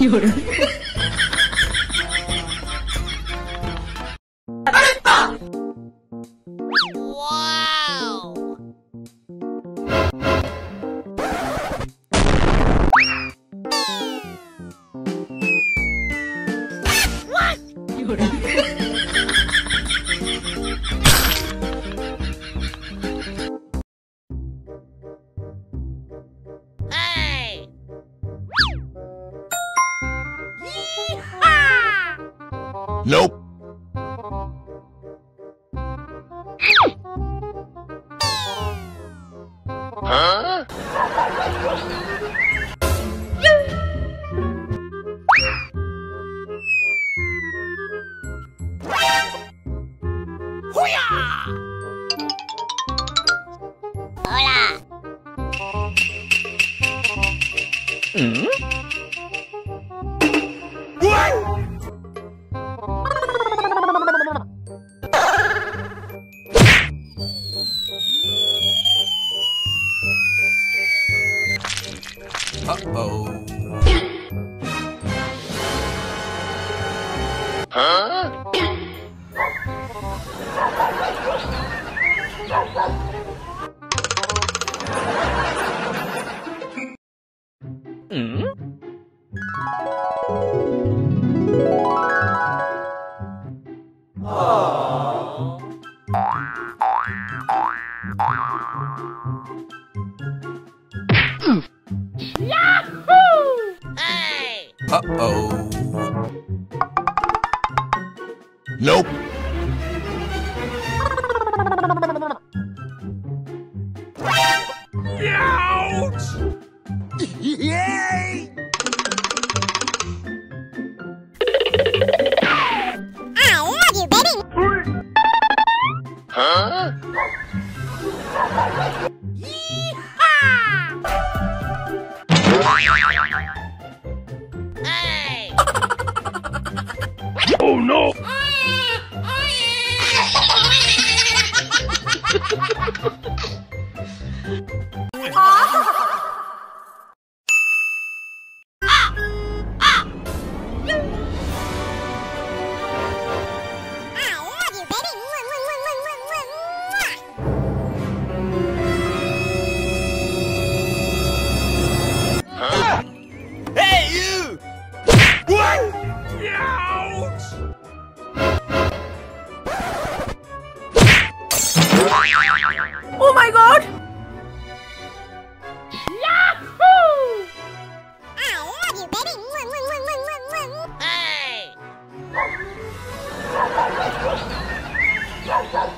有人。Nope. Huh? Hmm? Uh-oh. Huh? -hmm. Uh-oh. Nope. Oh no! Thank you.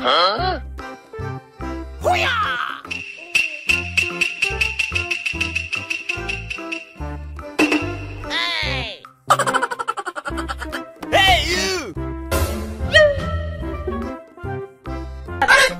어? 호야! 에이! 에이!